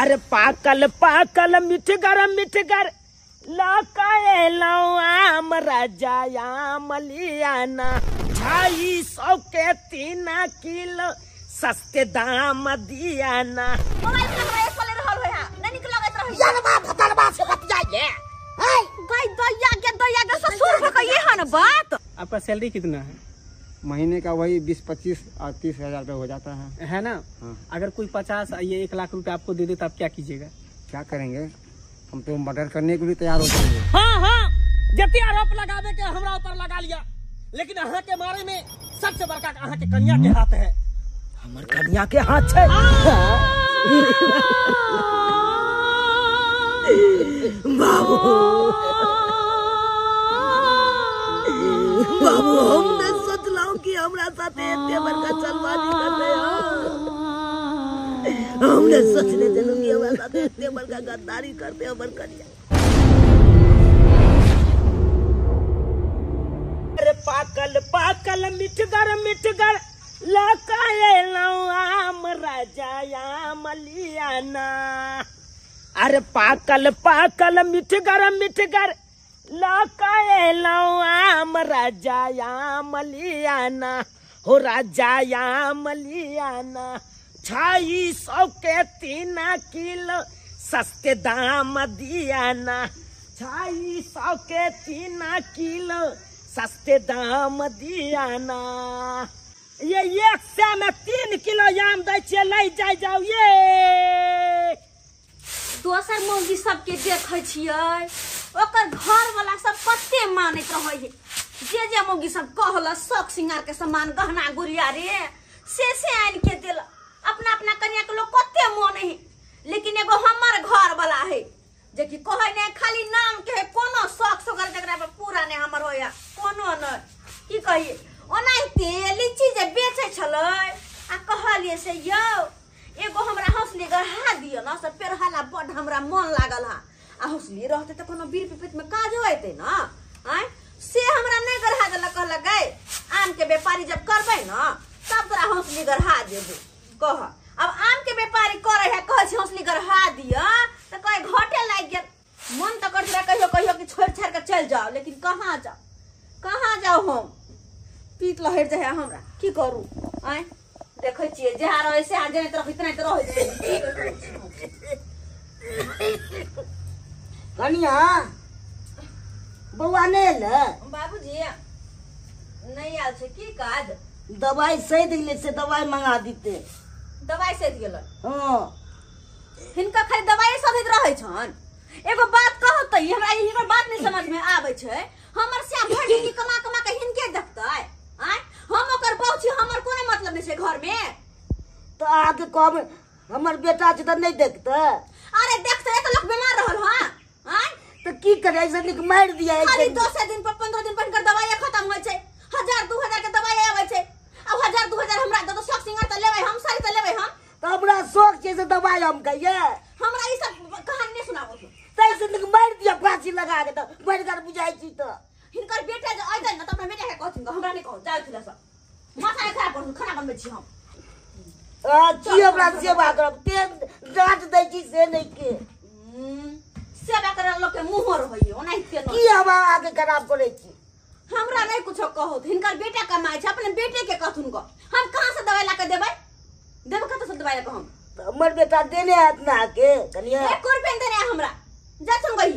अरे पाकल पाकल मिठगर मिठगर लकाए राजा आम लियाना। ढाई सौ के तीन किलो। सस्ते दाम दियाना मोबाइल पे हमरा एक ले रहल होया नहीं निक लगत रहै। जनवा भतरवा से बतियाइए गाय दैया के दैया के ससुर भक ये हन बात। आपका सैलरी कितना है? महीने का वही बीस पच्चीस और तीस हज़ार रुपये हो जाता है। है ना? हाँ। अगर कोई पचास ये एक लाख रुपए आपको दे दे तो आप क्या कीजिएगा? क्या करेंगे? हम तो मर्डर करने के लिए तैयार हो जाएँगे। हाँ हाँ। जते आरोप लगावे के हमरा ऊपर लगा लिया। लेकिन अहाँ के बारे में सबसे बड़का अहाँ के कन्या के हाथ है। हमर कन्या के हाथ है बाबू। बाबू हम ने सोचलौ कि हमरा साथे एते बड़का चलवानी करते हमने सोचने देलू कि हमरा साथे एते बड़का गद्दारी करते हमर कन्या। पाकल पाकल मिठगर मिठगर। अरे पाकल पाकल मिठगर मिठगर लकाए आम राजा आम लियाना हो राजा आम लियाना छाई सौ के तीन किलो सस्ते दाम दियाना छाई सौ के तीन किलो सस्ते दाम दियाना ये एक सौ में तीन किलो आम दै छियै लै जाय जाओ ये दोसर मौगी सबके देखै छियै। ओकर घर वाला सब कते मानैत रहै जे जे मौगी सब कहल शौक श्रृंगार के सामान, गहना गुड़िया रे, से से आनि के देल। अपना अपना कन्या के लोग कते माने है लेकिन एगो हमर घर वाला है जे कि कहै ने खाली नाम के है कोनो शौक सोगर जकरा पर पूरा ने हमर होया कोनो न की कहिए ओनाहिते लीची जे बेचै छलै आ कहलिए से, यौ, एगो हमरा हौसली गढ़ा दियो ना, से पेड़ हाला बड हमरा मन लागल हा। आ हौसली रहते तो कोनो बीर पिपित में काज होते ना, आय? से हमरा नहीं गढ़ा देलक, कहलक गए आम के व्यापारी जब करबै ना, तब तोरा हौसली गढ़ा देबो, कह। अब आम के व्यापारी करे है, कहे छै हौसली गढ़ा दिया तो कहे, घटे लाग गेल। मन तो करत रहे कहियो कहियो कि छोड़ छाड़ के चल जाओ लेकिन कहाँ जाओ कहाँ जाओ हम? पीत लहर जाए हमरा, की करू, आय? देखै छियै जहाँ रहै से आ जनैत रहै रहै कनिया बौआ नहीं ले बाबूजी नहीं आयल छै की काज? दवाई सही दिले से दवाई मंगा दीते। गेल? हाँ। हिनका खाली सधैत रहै छन। एगो बात कहत तऽ हमरा हिनकर बात नहीं समझ में आबै छै। हमर भर कमा कमा के हिनके देखतै? आय? हम ओकर बहु छी हमर कोनो मतलब नहीं छै घर में तो आगे कहब हमर बेटा छै तऽ नहीं देखते। अरे देखतै तऽ लोग बीमार रहल हाँ? आय? तो की करे ऐसे निक मार दिया है खाली ऐसे दस दिन पर पंद्रह दिन पर हिनकर दवाई खत्म होइ छै। हज़ार दू हज़ार के दवाई आबै छै। अब हज़ार दू हज़ार हमरा दो शौक सिंगार तऽ लेबै हम साड़ी तऽ लेबै हम। तो हमरा शौक छै से दवाई हम कहिए हमरा ई सब कहानी नहीं सुनाबो तू। तैसे निक मार दिया फांसी लगा के तो बढ़कर बुझाई छी तो हिनकर बेटा जे अइतै न त अपना बेटा के कहथिन हमरा नहीं कहो जाउ थिला सब माथा खराब करू खाना बनबै छी हम आ, की हमरा सेवा करब ते डांट दै छी से नहीं के। हम्म, सेवा करे लोग के मुँह ओनाहिते की हम आगे खराब करे छी? हमरा नहीं कुछो कहो हिनकर बेटा कमाइ छै अपने बेटे के कहथुन को हम कहाँ से दवाई ला के देबै? देबै कतऽ से दवाई ला के हम? तो हमर बेटा देने हाथ ना के कनिया। एक रुपया देने हमरा। जा तुम गई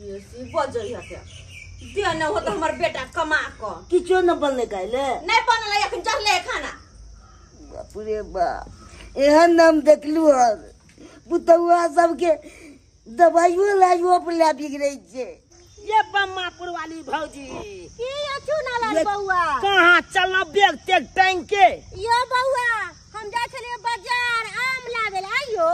बेसी बजै हते दे न हो तो हमर बेटा कमा क किछो न बनले कहले नहीं बनल एखन चढ़ले खाना। बाप रे बाप एहन नाम देखलू हर पुतहुआ सबके दवाइयो लाइयो पर ला बिगड़ै छै। ये बम्मापुर वाली भौजी। की अछु नालाल ये- बौआ। कहाँ चलना बैग तेग टांग के यो बौआ हम जाइ छलियै बाज़ार आम लाबै आइयो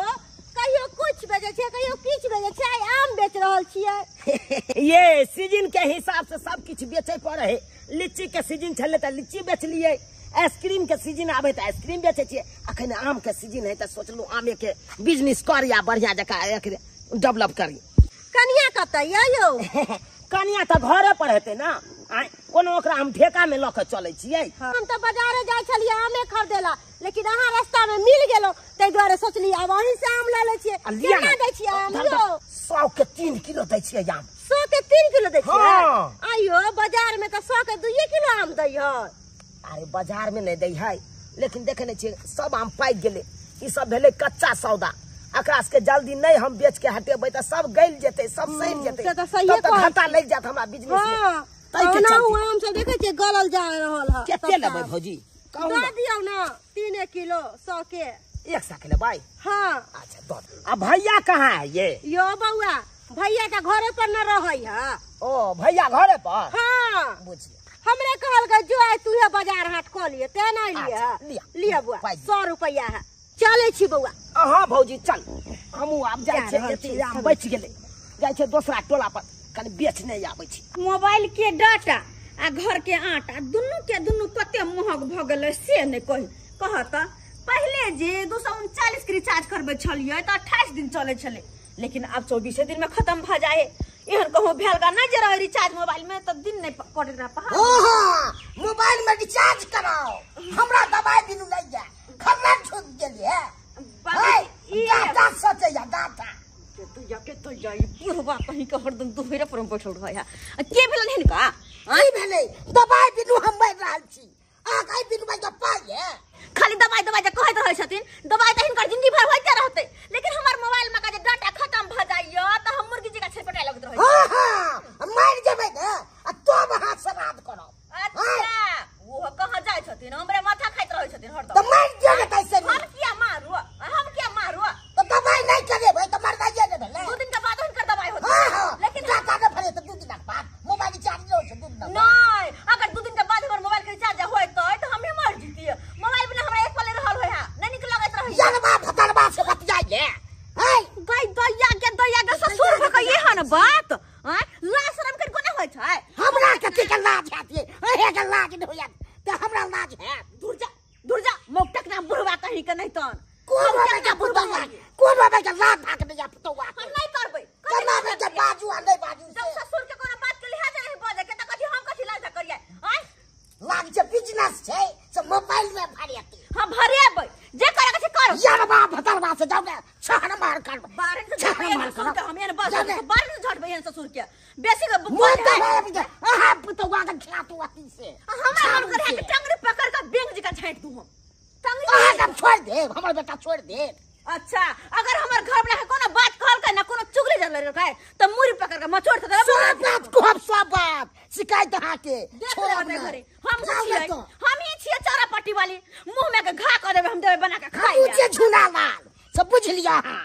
कहियो कुछ बेचै छै कहियो किछ बेचै छै आइ आम बेच रहल छियै। ये सीज़न के हिसाब से सब किछ बेचे पड़े है। लीची के सीज़न छले तो लीची बेच लिए आइसक्रीम के सीज़न आबे त आइसक्रीम बेचे छियै। अखन आम के सीज़न है त सोचलू आमे के बिज़नेस करी आ बढ़िया जका एकरे डेवलप करी। कनिया कतऽ यऽ यौ? कनिया त घरे पर हेतै ना। कोनो ओकरा हम ठेका में लऽ के चलै छियै। हम तऽ बाजारे जाइ छलियै आमे खरीदेला लेकिन अहाँ रास्ता में मिल गेलो ताहि दुआरे सोचली आब अहीं से आम लऽ लै छियै। केना। दै छियै आम यौ? धर, के तीन किलो दै छियै आम। सौ के तीन किलो दै छियै? हाँ। आइयो बाज़ार में तऽ सौ के दुइये किलो आम दै है अरे बाज़ार में नहीं दै है। लेकिन देखे नहीं छियै सब आम पाकि गेलै। ई सब भेलै कच्चा सौदा। एकरा सबके जल्दी नहीं हम बेच के हटेबै तऽ सब गल जेतै सब सड़ि जेतै। से तऽ सहिए तब घाटा लग जायत हमरा बिज़नेस में। हाँ के सब देखे छियै गलल जा रहल है। कते लेबै भौजी? दऽ ना दियौ ना तीने किलो सौ के एक सौ के लेबै? हाँ। अच्छा आ भैया कहाँ है ये? यो बौआ भैया तऽ घरे पर न रहै है। ओ भैया घरे पर? हाँ। बुझिए हमरे कहल के जो आइ तूहे बाज़ार हाट कऽ लिए ते नहीं लिए अच्छा, लिअ, लिया बुआ। सौ रुपया है। चले छी बौआ। हाँ भौजी चल। हमहूँ आब जाइ जा छियै रहल एते छी, आम बचि गेलै। जाइ छियै दोसरा टोला पर कनि बेच नहीं आबै छी। मोबाइल के डाटा आ घर के आटा दुनू के दुनू कते महग भ गेलै से नहीं कही। कहत पहले जे दू सौ उनचालीस के रिचार्ज करबे छलिए तो अट्ठाईस दिन चले छले। लेकिन अब चौबीसे दिन में खत्म भ जाए एहन कहूँ भेलगा नहीं जे रहे रिचार्ज मोबाइल में तो दिन नहीं कटे रहा पहाड़। ओहो मोबाइल में रिचार्ज कराओ। हमरा दवाई बिनु नहीं जाए खबरा छूट गेलिए बाबू, ई- डाटा सोचे या डाटा के तो या के तो या ई बुढ़वा कहीं के हरदम दुहरे पर बैठल रहा आ के भेलन हिनका? आई भेलै? दवाई बिनु हम मरि रहल छी। आ आगे बिनु मैं पाइए खाली दवाई दवाई जे कहैत रहै छथिन दवाई तऽ हिनकर ज़िंदगी भर होइते रहतै। लेकिन हमर मोबाइल में का जे डाटा खत्म भ जाइए तऽ हम मुर्गी जी का छटपटाय लगत रहै हाँ हाँ मर जेबै ने आ तब हाथ से रात करब। अच्छा वो कहाँ जाइ छथिन? हमरे माथा खाइत रहै छथिन तो हरदम मर जेबै कैसे हम किया मारू? हम किया मारू? तो दवाई नहीं करेबै तो मर जाइए ने भेलै। दू दिन के बाद हिनकर दवाई हाँ हाँ लेकिन डाटा के फरे तो दू दिन बाद। मोबाइल होइ छै दू दिन बाद नहीं अगर दू दिन के बाद हमर मोबाइल के रिचार्ज होइतै तऽ हमें मर जतियै मोबाइल बिना हमरा एक पले रहल होय नहीं नीक लगैत रहै जनवा भतरवा से बतियाइए हैं गई दैया के दैया के ससुर भऽ के एहन बात हैं लाज शरम कर कोना होइ छै हमरा कथी के लाज हैत ये अहे के लाज नहीं होयत तो हमरा लाज हैत दूर जा दूर जा मौटक ना बुढ़वा कहीं के नहीं तन कोन बाबे के पुतौआ कोन बाबे के लाज भाग नहीं पुतौआ हम नहीं करबै केना में के बाजू आ नहीं बाजू जब से ससुर के कोनो बात के लिहाज नहीं बजे के त कथी हम कथी लाज करिए हैं लाग जे बिज़नेस छै से मोबाइल में भरियती हम भरेबै जे करे के छै कर यारवा भतरवा से जाओ ने छहन मार कर बारन से छहन झटबै मार ससुर के हम एहन बस जाने। बारन से झटबै एहन ससुर के बेसी के मोर के भाई के अहा पुतौआ के खिलातू अती से हमरा हम करे के टंगरी पकड़ के बेंग जी का छांट दू हम अहा टंगरी के छोड़ दे हमर बेटा छोड़ दे अच्छा अगर हमर घर वाला के कोनो बात कहलकै ना कोनो चुगली जल रहे त मुरी पकड़ के मचोड़ के देबै सब बात को हम सब बात शिकायत अहा के देख छोड़ लेबै अपने। घरे हम जाओ छियै ले तो। हम ही छियै चारा पट्टी वाली मुँह में के घा कर देबै हम देबै बना के खाइ खाऊ जे झूला लाल सब बुझ लिया हाँ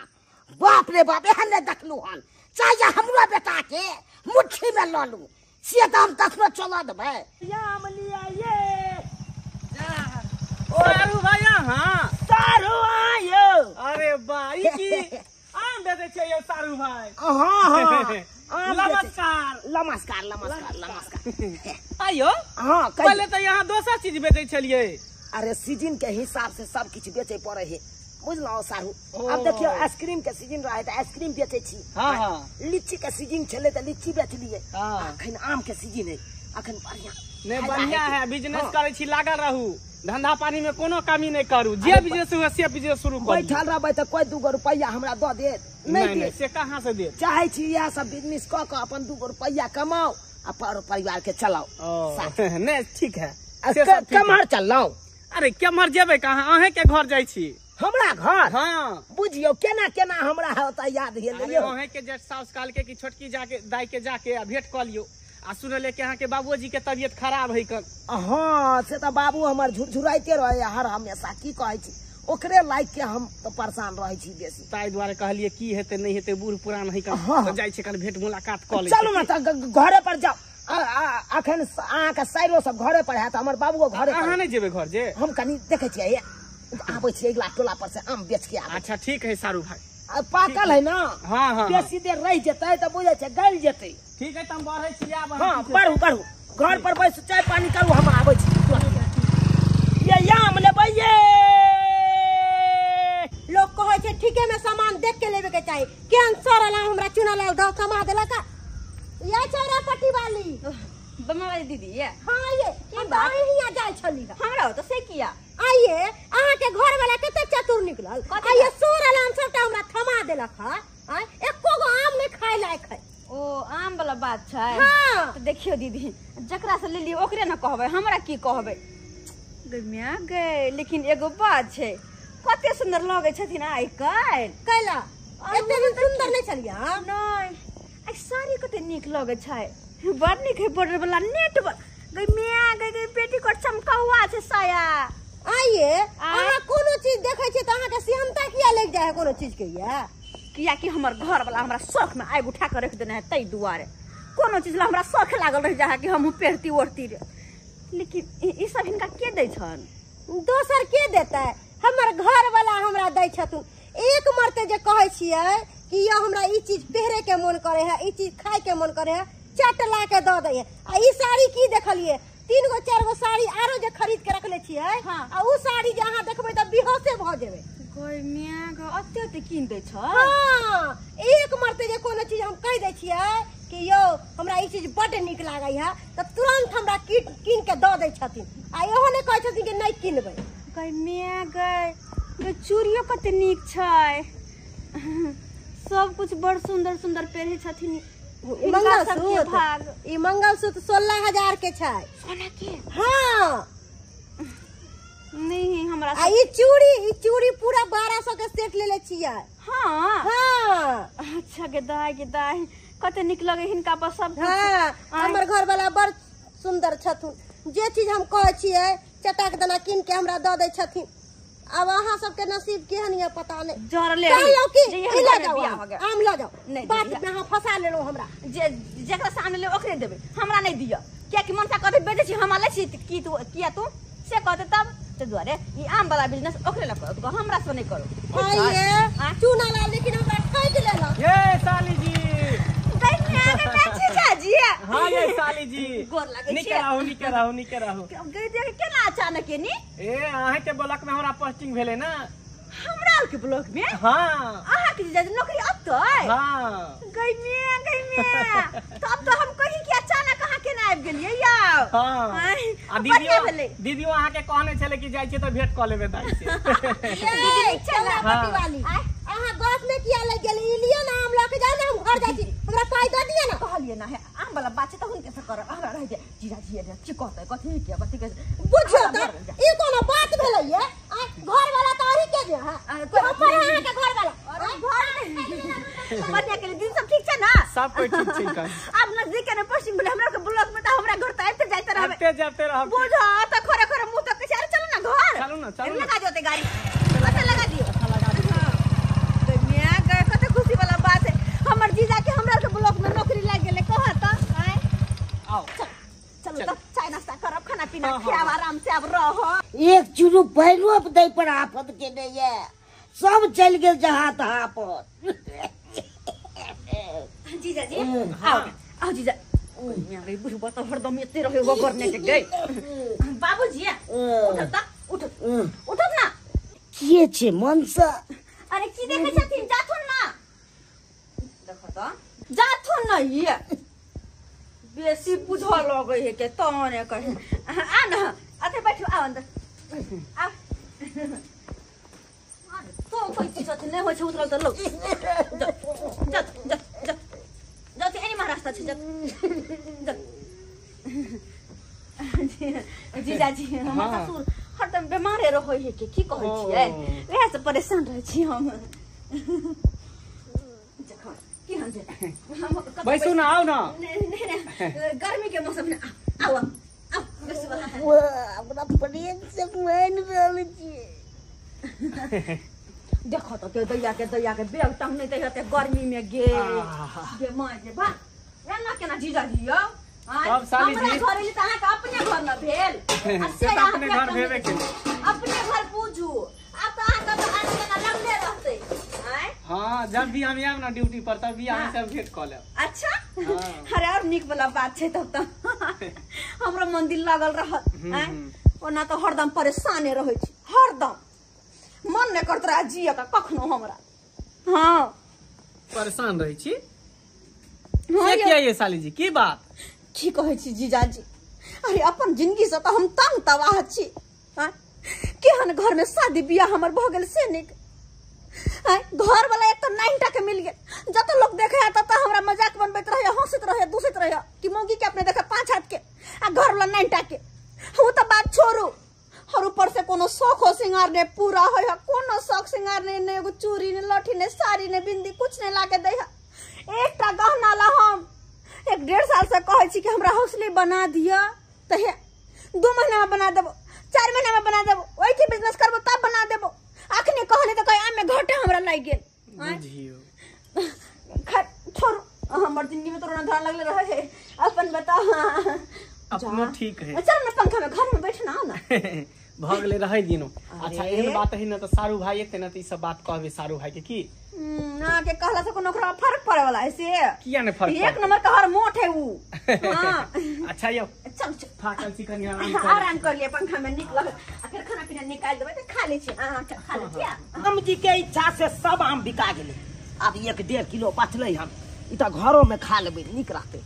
बाप रे बाप एहन नहीं देखलू हन चाहे हमरो बेटा के मुट्ठी में ल लू से तो हम लिया ये। भैया हाँ सारू आयो। अरे भाई की आम दे दे छै सारू भाई। हाँ हाँ नमस्कार। नमस्कार नमस्कार नमस्कार। आइयो। हाँ पहले तो यहाँ दोसर चीज़ बेचै अरे सीज़न के हिसाब से सब किछु बेचे पड़े है। बुझलौ साहू अब देखियो आइसक्रीम के सीज़न रहे तो आइसक्रीम बेचे छी। हाँ, हाँ। लीची के सीज़न तो लीची बेच लिए हाँ। अखन आम के सीज़न है। अखन बढ़िया। नहीं बढ़िया कि- है बिज़नेस हाँ। करे छी लागल रहू। धंधा पानी में कोनो कमी नहीं करू। जे बिज़नेस हुए से बिज़नेस शुरू करू। बैठल रहबै तो कोई दूगो रुपया हमरा दऽ देत। नहीं देत। से कहाँ से दे चाहे छी इएह सब बिज़नेस कऽ के अपन दूगो रुपया कमाओ आ पर परिवार के चलाओ। नहीं ठीक है। क- है। कम्हर चललौ अरे केम्हर जेबै कहाँ? अहें के घर जाइ छी। हमरा घर? हाँ। बुझियो केना केना हमरा होता याद भेल यौ अहें के जेठ साउस काल के कि छोटकी जाके दाई के जाके आ भेंट कऽ लियो। आ सुनले कि अहाँ के बाबूजी के तबियत खराब है कन हाँ से तो बाबू हमर झुरझुराइते रहे हर हमेशा की कहै छी। ओकरे लाइक के हम तो परेशान रहे छी बेसी। ताहि दुआरे कहलिए की हेतै नहीं हेतै बूढ़ पुरान है कन हाँ। तो जाइ छै कन भेंट मुलाकात कऽ लै चलू ना घरे पर जाओ अखन स- अहाँके साइरो सब घरे पर हैत हमर बाबुओ घरे अहाँ नहीं जेबै घर जे? हम कनी देखे हे, आबै छियै अगिला टोला पर से आम बेच के आबै अच्छा ठीक है सारू भाई पाकल है ना? हाँ हाँ हाँ। बेसी देर रह जेतै तऽ बुझै छै गल जेतै। ठीक है तो हम बढ़ै छी आब हाँ बढ़ू बढ़ू घर पर बैस चाय पानी करू हम आबै छी। ये आम लेबै ये लोग कहे छै ठीके में सामान देख के लेवे के चाहिए केहन सरल आम हमरा चुना लाल दो कमा देला का ये चौरा पट्टी वाली बम्मा वाली दीदी ये। हाँ ये ये गाड़ी हिया जाय छली हमरा तो से किया? आइए अहाँ के घर वाला कते चतुर निकलल। आइए सोरल आम सबटा हमरा थमा देलक है। एको गो आम नहीं खाए लायक है। ओ आम वाला बात छै। हाँ। तो देखियो दीदी जकरा से लेलिए ओकरे न कहबै हमरा की कहबै? गै माय गै लेकिन एगो बात छै कते सुंदर लगै छथिन आइ काल्हि। कैला एते भी सुंदर नहीं छलिए हाँ? नहि। आइ साड़ी कते नीक लगै छै। बड़ नीक है बॉर्डर वाला नेट गै माय गै गै पेटीकोट चमकौआ छै साया। आइए आय। अहाँ कोनो चीज़ देखे छियै तो अहाँ के सिहनता किया लग जाए है कोनो चीज़ के ये कियाकि हमर घर वाला हमरा शौक में आगि उठा कर रख देने है ताहि दुआरे। कोनो चीज़ ला हमरा शौक लागल रह जा कि हम पेरती ओढ़ती रे लेकिन ई सब हिनका के दै छन? दोसर के देता? है हमर घर वाला हमरा दै छथुन। एक मरते जे कहे छियै कि यह हमरा ई चीज़ पहरे के मन करे है ई चीज़ खाए के मन करे है चट ला के दै है आ ई साड़ी की देखलिए तीन गो चार गो साड़ी आरो जे खरीद के रखले छियै हाँ। आ उ साड़ी जे अहाँ देखबै तऽ बेहोशे भऽ जेबै। गै माय ग अते अते कीन दै छ हाँ। एक मरते जे कोनो चीज़ हम कह दै छियै कि यौ हमरा ई चीज़ बड्ड नीक लागै है तऽ तुरंत हमरा कीट कीन के दऽ दै छथिन। आ इहो नहि कहै छथिन कि नहीं किनबै। गै माय गै गै चूड़ियो कते नीक छै। सब कुछ बड़ सुंदर सुंदर पहिरे छथिन। मंगलसूत्र। ई मंगलसूत्र सोलह हज़ार के छै। सोना के? हाँ। नहीं हमरा आ ई चूड़ी ई चूड़ी पूरा बारह सौ के सेट लेले छियै। हाँ। हाँ। अच्छा गे दाई गे दाई कते नीक लगे हिनका पर सब। हाँ हमर घर वाला बड़ सुंदर छथुन। जे चीज़ हम कहै छियै चटाक दाना कीन के हमरा दऽ दै छथिन। अब अहाँ सबके नसीब केहन ये पता नहीं। जरले कहियो कि? ई ले जाओ आम हो ले जाओ बात। में अहाँ फंसा लेलहुँ हमरा। जे जेकरा से आनले ओकरे देबै। हमरा नहीं दिय कियाकि मनसा कहते बेचे छी हमरा लै छी की तू किया तू? से कहते तब। ते दुआरे ई आम वाला बिज़नेस ओकरे ला करो तू हमरा से नहीं करो। आइए चूना लाल लेकिन हमरा ठग लेलक। ये साली जी हाँ ये साली जी गोर लागै निके छियै। रहू निके रहू निके रहू गई देख केना अचानक के नी ए अहाँ के ब्लॉक में हमरा पोस्टिंग भेले ना। हमरा के ब्लॉक में? हाँ। अहाँ के नौकरी अब तो हाँ। गई में गई में तब तो हम कही कि अचानक अहाँ केना आबि गेलियै यौ हाँ आ बढ़िया भेलै दीदियो दीदियो के कहने छले कि जाइ छियै तो भेंट कऽ लेबै से दीदी हाँ। पति वाली अहाँ में किया लग गेली लियो ना हम लके जाओ ना हम घर जाइ छी हमरा पाई दऽ दिअ ना कहलिए ना है आम वाला बात छै हुनके से करब हमरा रह जाय जीजा जी रे की कहतै कथी के कथी के बुझियो त ई कोनो बात भेलै ये घर वाला अही के जे है कि अहाँ के घर वाला अरे घर बढ़िया के दिन सब ठीक छै ना सब कोई ठीक छै कहीं अब नज़दीक के ने पोस्टिंग भेले हमरा के ब्लॉक में तऽ हमरा घर तऽ आबिते जाते रहबे। आते जाते रहब। बुझा तऽ खरे खरे मुँह तक के चलो ना घर। चलू ना, चलू ना। लगा गाड़ी। अच्छा लगा दियो। तो गए कते खुशी वाला बात है। हमर जीजा के हमरा के ब्लॉक में नौकरी लाग गेले कह त आय। आओ चलो तो चाय नाश्ता करब खाना पीना हाँ, हाँ, खाब हाँ। आराम से अब रह एक चुरू दै पर आफत के नहीं है सब चल गेल जहाँ तहाँ पर जीजा जी आओ आओ जीजा मियां रे बुढ़वा तो हरदम एते रहे वो करने के गई बाबूजी उठो त उठो उठो ना के छे मनसा अरे की देखे छथिन जाथुन ना देखो त जाथुन ना ये बेसी बुझ लगे है के तने कहे आ ना अते बैठो आ अंदर आ तो कोई पूछत नहीं हो छै उतरल त लो जा जा जति ए महाराष्ट्र छ जीजाजी माथा सुर हरदम बेमारे रहै हे के की कहै छियै वएह से परेशान रहै छी हम बैसु न आउ न गर्मी के मौसम में आउ आउ बस वहां अपना परियन से मैं नहीं रहल छी देखो तो के दैया के दैया के बेग टांग नहीं दै हते गर्मी में गे। गे माय गे बा एना केना जीजाजी यौ आँय? तब साली जी। घर एली तऽ अहाँके अपने घर न भेल से तऽ अपने घर भेबे। केलै। अपने घर पूजू आब तऽ अहाँके तऽ आन केना लगले रहतै? हाँ जब भी हम आएब ना ड्यूटी पर तब भी अहाँ से भेंट कऽ लेब अच्छा हाँ। अरे और निक वाला बात छै तब तऽ हमरो मन दिल लागल रहत हम्म? हम्म। ओना तो हरदम परेशाने रहे छी हरदम मन नहीं करत रहा जिए का कखनो हमरा। हाँ। परेशान रही छी? हाँ किया ये साली जी की बात? की कहै छी जीजाजी? अरे अपन ज़िंदगी से तो हम तंग तबाह छी? केहन घर में शादी बियाह हमर भ गेल से निक? घर वाला एक तो नाइनटा के मिल गेल। जत लोग देखे है तत हमरा मज़ाक बनबैत रहे हंसैत रहे दूसैत रहे कि मौगी के अपने देखे पाँच हाथ के आ घर वाला नाइनटा के वो तो बात छोड़ू। और ऊपर से कोनो शौखो सिंगार ने पूरा है कोनो शौक सिंगार ने ने एगो चूड़ी ने लठी ने साड़ी ने बिंदी कुछ नहीं लाके दे एकटा गहना ला हम। एक डेढ़ साल से कहै छी कि हमरा हौसले बना दिया तो हे दू महीना में बना देबो चार महीना में बना देबो ओइ के बिज़नेस करबो तब बना देबो। अखने कहले तो कहे आमे घाटे हमरा लाग गेल? बुझियो। हमर ज़िंदगी में तो रोना धोना लगले रहे है। अपन बताओ। अपनो ठीक है। चल ना पंखा में घर में बैठ ना आओ ना। भ गेले रहे दिनो। अच्छा। एहन बात है ना तो सारू भाई एक ना तो ई सब बात कहबे सारू भाई के? की हम्म, ना के कहला से कोनो ओकरा फ़र्क पड़े वाला है से। किया ने फ़र्क एक नंबर का हर मोट है वो हाँ। अच्छा यो। चल चल। फाकल चिकन आराम कर आराम कर लिए पंखा में निकल आ फिर खाना पीना निकाल देबै तो खा ले छी अहाँ खा ले छी हम जी के इच्छा से सब आम बिका गेले। अब एक डेढ़ किलो बचले हम ई तो घरों में खा लेबै नीक रहते।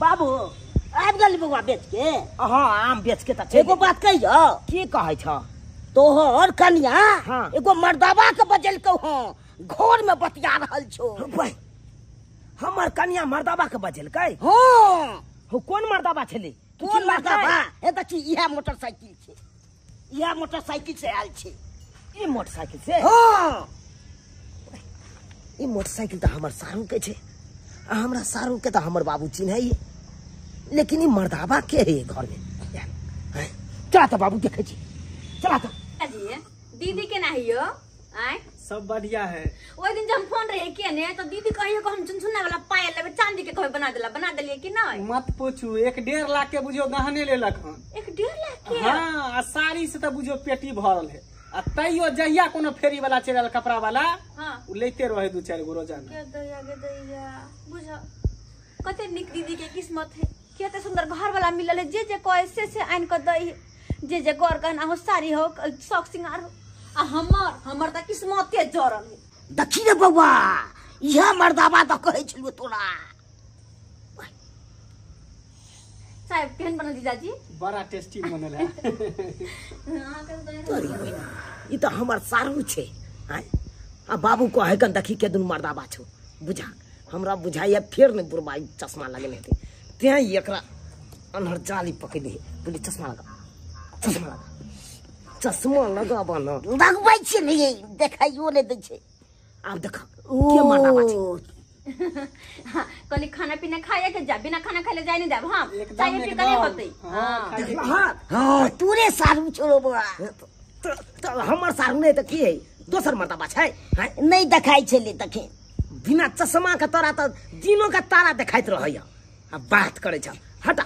बाबू। आबि गेल बउआ बेच के। हाँ आम बेच के तऽ एगो बात कहियो। की कहै छ? तोहर कनिया हाँ। एगो मर्दबा के बजेलकौ हँ। घर में बतिया रहल छौ। हमर कन्या मर्दबा के बजेलकै? हाँ। हो कोन मर्दबा छलै? कोन मर्दबा? हे देखी इएह मोटरसाइकिल छै। इएह मोटरसाइकिल से आयल छै। ई मोटरसाइकिल से? हाँ। ई मोटरसाइकिल तऽ हमर सारू के छै। आ हमरा सारू के तऽ हमर बाबू चिन्हैये। लेकिन मर्दबा के है घर में। चला तऽ बाबू देखै छी चला जी दीदी के ना हियो आय सब बढ़िया है। ओइ दिन जब हम फ़ोन रहे के ने तो दीदी कहियो को हम चुनचुना वाला पायल लेबे चांदी के कहे बना देला बना देलिए कि नहीं? मत पूछू एक डेढ़ लाख के बुझियो गहने लेलक हन। एक डेढ़ लाख के? हाँ आ साड़ी से तो बुझियो पेटी भरल है। आ तैयो जहिया कोनो फेरी वाला चलल कपड़ा वाला हाँ। उ लेते रहे दू चार गो रोज़ाना। के दैया के दैया। बुझ कते निक दीदी के किस्मत है। केते सुंदर घर वाला मिलल है जे जे कहे से से आइन के दई जे जे गौर गहना हो साड़ी हो शौक सिंगार हो। आ हमर हमर त किस्मते जरल है। देखी रे बउआ इएह मर्दबा तऽ कहै छलियौ तोरा। साहब केहन बनल जीजाजी? बड़ा टेस्टी बनल है। हाँ? ई तऽ हमर सारू छै। हैं? आ बाबू कहै कन देखी के दुन मर्दबा छौ। बुझा हमरा बुझाइए फेर ने बुरबाई चश्मा लगेने हेतै। तें ई एकरा अन्हर जाली पकड़ि. बोले चश्मा लगा. चश्मा लगा. चश्मा लगा बना. लगबै छियै ने ये देखाइयो नहि दै छै आब देख के खाना पीना खाए के जा? बिना खाना खाए जाए नहीं देब हम चाहिए फिर नहीं एकदम होते हाँ, हाँ हाँ. तोरे सारू छोड़ो हमर सारू की है? दोसर मर्दबा छै हैं? देखाइ छलै तखन बिना चश्मा के तोरा तऽ दिनो के तारा देखाइत रहैया। आ बात करे छ। हटा।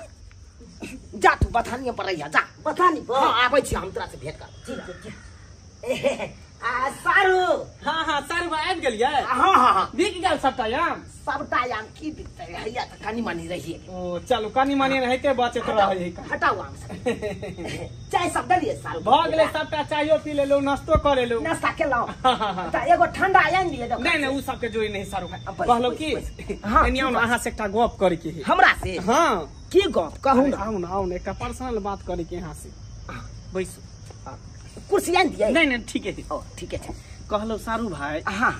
जा तू बथानी पर रहिया जा। बथानी पर? हाँ आबै छी हम तोरा से भेंट कर आ सारू। हाँ हाँ सारू आबि गेलियै? हाँ हाँ हाँ। बिक गेल सबटा याम? सबटा याम की बिकतै हैया तऽ कनी मनी रहिए। ओ चलू कनी मनी रहिते बचत रहे है का। हटाऊ आम से। चाय सब देलिए सारू? भऽ गेलै सबटा चायो पी लेलू नाश्तो कर लेलू नाश्ता हाँ, हाँ, हाँ। एगो ठंडा आनि दिए देखो। नहीं नहीं उ सबके जोड़ी नहीं सारू कहलो की बैस। हाँ, एनी आउ की न बात? अहाँ से एकटा गप करे के हमरा से? हाँ। की गप कहू ना। आउ न आउ न एकटा पर्सनल बात करे के यहाँ से बैसू। कुर्सी आनि दिए नहीं नहीं ठीक है। ठीके छै। कहलो सारू भाई हाँ।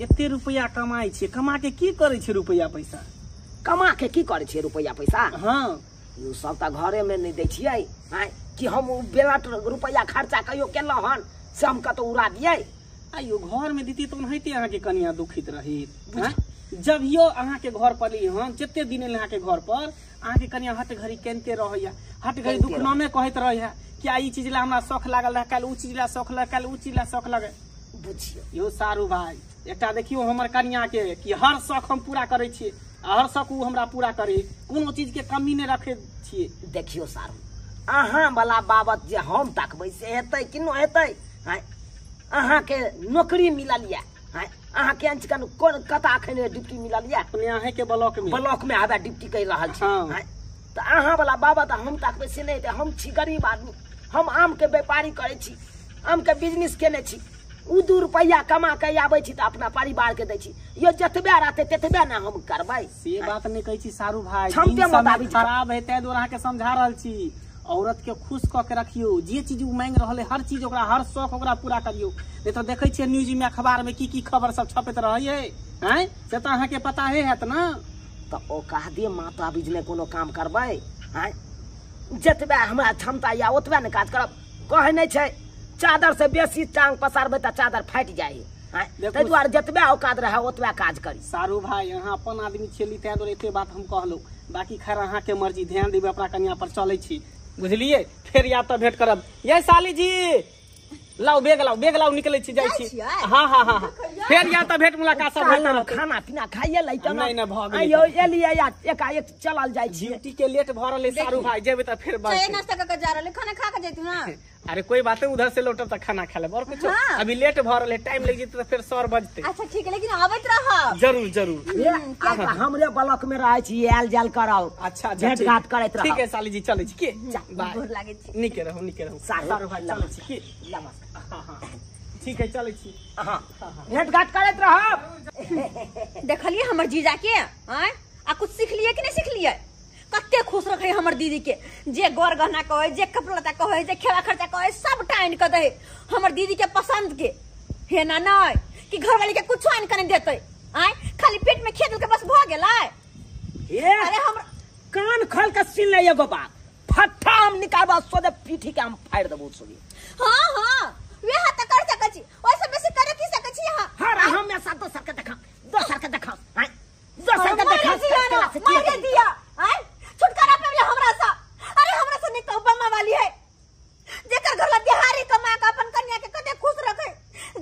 एते रुपया छियै कमा के की करे छै रुपया पैसा? कमा के की करै छियै रुपैया पैसा? हाँ। ओ सब तऽ घरे में नहीं दै छियै? आँय कि हम उ बेलट रुपैया खर्चा कहियो केलहुँ हन से हम कतौ उड़ा दियै? आइयो घर में दीदी तो ओनाहिते अहाँके कनिया दुखित रही जभियो अहाँके घर पर ली हन जते दिन एल अहाँके घर पर अहाँके कनिया हट घड़ी केनते रहैया। हट घड़ी दुखनामे कहैत रहैया क्या ई चीज़ ला हमरा शौख लागल रहे काल्हि उ चीज़ ला शौख लगे काल्हि उ चीज़ ला शौख लगे बुझियौ। यो सारू भाई एकटा देखियो हमर कनिया के कि हर शौख हम पूरा करे छियै आ हर शौख उ हमरा पूरा करे कोनो चीज़ के कमी नहि रखे छियै। देखियौ सारू अहाँ वाला बाबत जे हम ताकबै से हेतै कि नहि हेतै? आँय अहाँके नौकरी मिलल यऽ। आँय अहाँके अंचकन कोन कतऽ अखन ड्यूटी मिलल यऽ? अपने अहें के ब्लॉक में ब्लॉक में आबे ड्यूटी करि रहल छी। आँय तो अहाँ वाला बाबा तो हम तक से नहीं हम छी गरीब आदमी। हम आम के व्यापारी करे छी। आम के बिज़नेस केने छी। उ दू रुपया कमा के आबै छी तऽ अपना परिवार के दै छी। यो जतबे रहते ततबे ना हम करबै। से बात नहीं कहै छी सारू भाई क्षमते समय खराब है ताहि दुआरे अहाँके समझा रहल छी। औरत के खुश कऽ के रखियो जे चीज़ उ मांगि रहल है हर चीज़ ओकरा हर शौक ओकरा पूरा करियो। नहीं तो देखै छियै न्यूज़ में अखबार में की की खबर सब छपैत रहै है? हैं से तऽ अहाँके पता है हैत ना। तऽ ओ कह दिए माता बिजने कोनो काम करबै आँय जतबे हमरा क्षमता या ओतबे ने काज करब। कहै नहि छै। चादर से बेसी टांग पसारबै तऽ चादर फाट जाये। है? ताहि दुआरे जतबे औकात रहे ओतबे काज करी। सारू भाई अहाँ अपन आदमी छेली ते दुआरे एते बात हम कहलहुँ। बाकी खैर अहाँके मर्ज़ी ध्यान देबै अपना कनिया पर चलै छी। बुझलियै? फेर या तऽ भेंट करब। ये साली जी लाओ बेग लाओ बेग लाओ निकलै छी जाइ जाइ छी छियै? हाँ हाँ हाँ। फेर या तऽ भेंट मुलाकात सब होइत खाना खाना पीना खाइए लै नहि, नहि, भऽ गेलै। आइयो एलियै या एकाएक चलल जाइ छियै। ड्यूटी के लेट भऽ रहल सारू भाई जेबै तऽ फेर बात नाश्ता करके जा रहे खाना खा के जैतू ना। अरे कोई बात नहीं उधर से लौटब तऽ खाना खा लेब और कुछ। हाँ। अभी लेट भऽ रहल टाइम लग जेतै फेर सर बजते। अच्छा ठीक है लेकिन आवत रह ज़रूर ज़रूर। आब हमरे ब्लॉक में रह छी आयल जायल कराउ अच्छा अच्छा भेंट। घाट करैत ठीक है साली जी चलै छी की बाय। गोर लागे छी। नीके रहू नीके रहू। सारू भाई चलै छी की नमस्कार। ठीक है चलै छी हाँ। भेंट घाट करैत रहब देखलिए हमर जीजा के? आय आ कुछ सीख लिए कि नहीं सीख लिए? कते खुश रखे हमर दीदी के? जे गौर गहना कहे जे कपड़ा लत्ता कहे जे खेला खर्चा कहे सब टाइन कर दे हमर दीदी के पसंद के। हे ना नहीं कि घरवाली के कुछ आइन करे देते? आय खाली पेट में खेत के बस भ गेलै ए अरे हम कान खोल के सुन ले एगो बात। फट्टा हम निकालबा सोदे पीठी के हम फाड़ि देबो सोदी हाँ हाँ। वे हाथ कर सकै छी। ओइसे बेसी करे की सकै छी यहाँ? हर हमेशा दोसर के देखा दोसर के देखा हैं दोसर के देखा मारे दिया आय छुटकारा पे मिले हमरा सा अरे हमरा से नहीं तो बम्मा वाली है। जेकर घर ला बिहारी कमा के अपन कन्या के कते खुश रखे।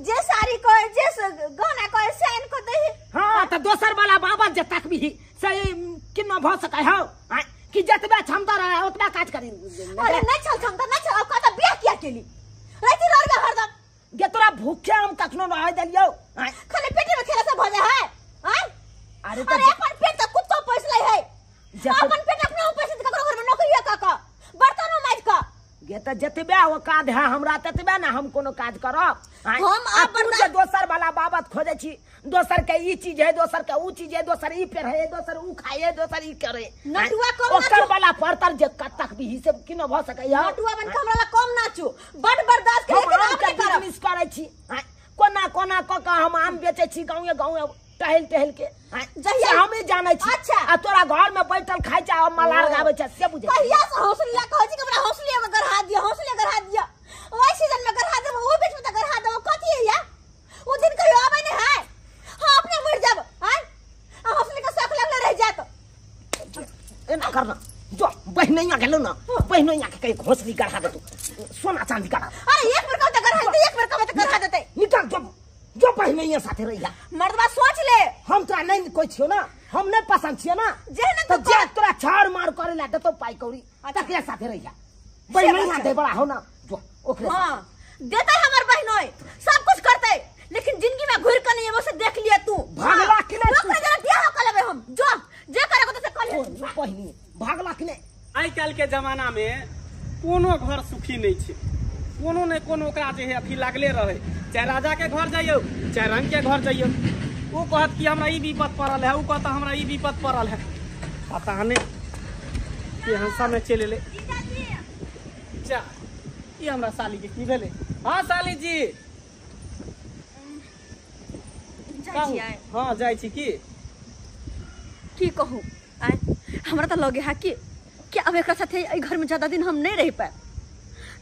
जे साड़ी कहे जे स- गहना कहे से को दे हाँ। तो दोसर वाला बाबा जे तक भी से किन्ना भ सकै हो। कि जतबे क्षमता रहे उतना काज करी। अरे नहीं चल क्षमता नहीं चल अब कहता बियाह किया केली? रहती रह गया हरदम गे तोरा भूखे हम कखनो रह देलियो। हैं खाली पेटे में खेला से भजे है। आय अरे तो अपन पेट तक कुत्तो पैस ले है। अपन पेट अपने ऊपर से ककरो घर में नौकरी है काका। बर्तन माज का। गे तो जतबे औकात है हमरा ततबे ना हम कोनो काज करब। हम तू जे दोसर वाला बाबत खोजे छी दोसर के ई चीज़ है दोसर के ऊ चीज़ है दोसर ई पेड़ है दोसर ऊ खाए दोसर ई करे। नटुआ कम ओकर वाला परतर जे कतक भी हिसाब किनो भ सकै है नटुआ बन के हमरा कम नाचू। बड़ बर्दाश्त करे हम के आम आप के नहीं करब। बिज़नेस करै छी। कोना कोना क के हम आम बेचै छी गाँवे गाँवे टहल टहल के जहिया- हमें जानै छी। अच्छा। आ तोरा घर में बैठल खाइ छै आ मलार गाबै छै से बुझै? कहिया से हौसला कहै छी कि हमरा हौसले में गढ़ा दिया हौसले गढ़ा दिया ओइ सीज़न में गढ़ा देबो ओ बीच में त गढ़ा देबो कथी है या ओ दिन कहियो आबै नहीं है। हाँ मर जाब हैं? आ हौसले का शौक लगले रह जात एना करना। जो बहनैया गेलो ना। बहनैया के कहीं घोसली गढ़ा दे तू। सोना चांदी गढ़ा। अरे एक बार कहते गढ़ा देते एक बार कहते गढ़ा देते। निकल जो जो बहनैया साथे रहिया। मर्दबा सोच ले। हम तोरा नहीं कोई छियो ना? हम नहीं पसंद छियो ना? जेहने तो तो जे तोरा छाड़ मार करे ला देतो पाई कौड़ी तकरे साथे रहिया। बहनैया दे बड़ा हो ना। जो ओकरे हाँ। देते हमर बहनोई। सब कुछ करते। लेकिन ज़िंदगी में घुर कर नहीं वो से देख लिया तू। भागला कि नहीं तू? जरा बियाह कर लेबे हम। जो जे करे को से कर ले। भागला कि नहीं। आइ काल्हि के जमाना में कोनो घर सुखी नहीं छै। कोनो ने कोनो ओकरा जे है अथी लागले रहे। चाहे राजा के घर जाइयो चाहे रंग के घर जाइयो। ओ कहत कि हमरा ई विपद पड़ल है ओ कहता हमरा ई विपद पड़ल है। पता नहीं कि हंसा में चले ले जा ई हमरा साली के की भेले? हाँ साली जी जाइ हाँ जाइ छी की? की कहूँ? आय हमरा तो लगे है कि कि अब एक साथे घर में ज़्यादा दिन हम नहीं रह पाए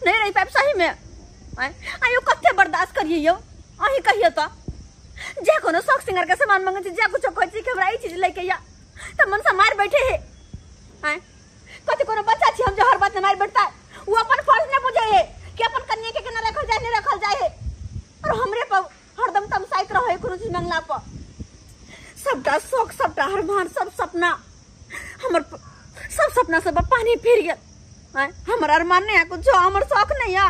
नहीं रह पाए सही में आय आयो कते बर्दाश्त करिए यो? अही कहिए तो जे कोनो शौक सिंगार के सामान मांगे छी जे कुछ कहै छी कि हमरा ई चीज़ लेके या त मन से मार बैठे है। आय कते कोनो बच्चा छी हम जो हर बात में मार बैठता? है वो अपन फ़र्ज़ न बुझे है कि अपन कन्या के केना रखल जाए नहीं रखल जाए है। और हमरे पर हरदम तमसाइत रहे कोनो मांगला पर। सबटा शौक सबटा हरमान सब सपना। हमर सब सपना, सब पानी फिर गेल आय हमर अरमान नहीं है कुछ हमर शौक नहीं है।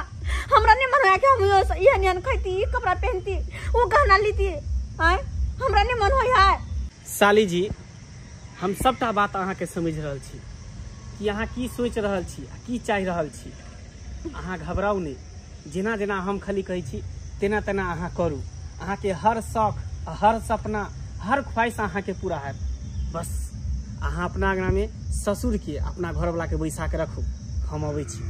हमरा नहीं मन है कि हम यो- नियन खैती कपड़ा पहनती वो गहना लीती। आय हमरा नहीं मन होय। है साली जी, हम सबटा बात अहाँके समझ रहल छी। कि अहाँ की सोचि रहल छी की चाहि रहल छी? अहाँ घबराउ नहि। जेना जेना हम खाली कहै छी तेना तेना अहाँ करू। अहाँके हर शौक हर सपना हर ख्वाहिश अहाँके पूरा हैत। बस अहाँ अपना बैसा के हम अबै छी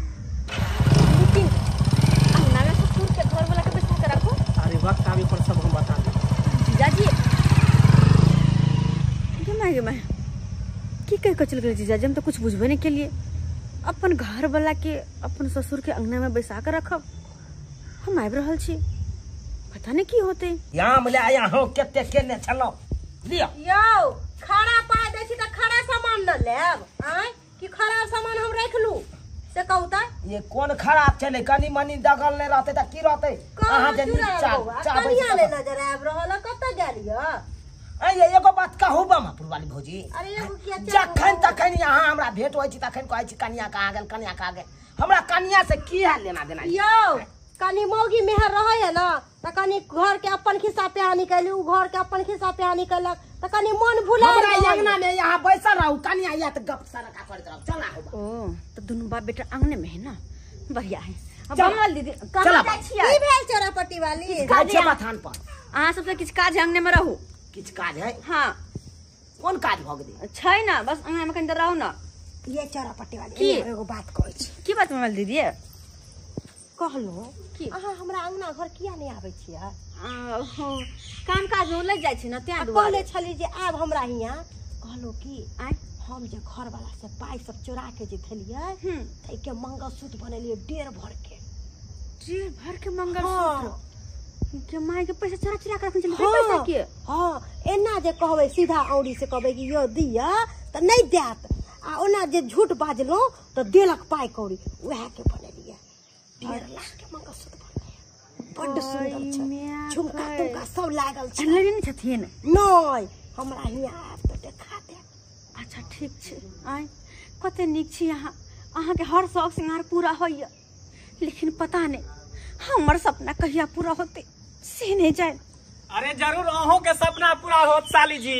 अंगना में ससुर के अपना घर वाला के बैठा के रखो। अरे वक्त आवे पर सब हम बता दें जीजाजी की कह चल गेल जीजाजी हम तो कुछ बुझबे नहीं के लिए अपन घर वाला के अपन ससुर के अंगना में बैसा के रखब। हम आबि रहल छी। पता नहीं की होते। यहाँ मिले यहाँ कते केने छलौ? लिया। यौ खड़ा पाय दै छी तऽ खड़ा सामान न लेब आय? कि खराब सामान हम राख लू? से कहू तऽ ये कोन खराब छले कनी मनी दगल नहीं रहते त की रहते? अहाँ जे कनिया से ले। नज़र आबि रहल है, कतऽ गेल यऽ? ऐ ये एगो बात कहू बामापुर वाली भौजी। अरे जखन तखन यहाँ हमरा भेंट होइ छी तखन कहै छी कनिया कहाँ गेल कनिया कहाँ गेल हमरा कनिया से की है लेना देना यौ कनी मौगी मेहर रहै है ना तऽ कनी घर के अपन खिस्सा पे निकली उ घर के अपन खिस्सा पे निकलक तऽ कनी मन भुला हमरा अंगना में यहाँ बैसल रहू कनिया या त गप सरका करत रहू चला हो ओ तो दोनों बाप बेटा आंगने में है ना? बढ़िया है अब दीदी चल कहाँ अब। की भेल चोरापट्टी वाली? बथान पर। अहाँ सबसे किछु काज अंगने में रहू। किछ काज है हाँ। कोन काज भऽ गेलै? छै ना बस अंगना में तो रहू ना। ये चोरापट्टी वाली एगो बात कहै छी। की बात मंगल दीदी कहलहुँ की? अहाँ हमरा अंगना घर किया नहीं आबै छियै? आ, काम काज लग जाइ छी ना त्या कहले छली जे आब हमरा हियाँ। कहलहुँ की आय। हम जे घर वाला से पाइ सब चोरा के जे देलियै हम्म। तै के मंगलसूत्र बनेलियै डेढ़ भर के डेढ़ भर के मंगल हाँ। के माय के पैसा चोरा चोरा के रखने छली पैसा के हाँ एना जे कहबै सीधा औरी से कहबै कि यो दिया तऽ नहि देत। आ ओना जे झूठ बाजलहुँ तऽ देलक पाइ कौड़ी उएह के बनेलियै। छै। झुमका तुमका सब लागल छै। छथिन हमरा हियाँ देखा देब अच्छा ठीक छै। आय कते नीक छी अहाँ। अहाँके हर शौक श्रृंगार पूरा होइए लेकिन पता नहीं हमर सपना कहिया पूरा होते से नहीं जाए अरे ज़रूर अहों के सपना पूरा होत साली जी